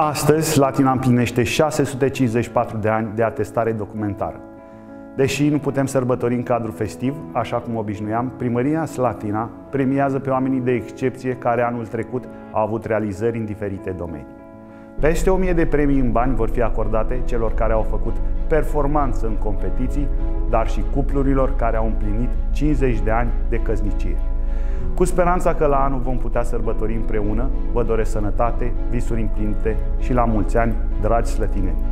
Astăzi, Latina împlinește 654 de ani de atestare documentară. Deși nu putem sărbători în cadru festiv, așa cum obișnuiam, Primăria Slatina premiază pe oamenii de excepție care anul trecut au avut realizări în diferite domenii. Peste 1000 de premii în bani vor fi acordate celor care au făcut performanță în competiții, dar și cuplurilor care au împlinit 50 de ani de căsnicie. Cu speranța că la anul vom putea sărbători împreună, vă doresc sănătate, visuri împlinite și la mulți ani, dragi slătineni!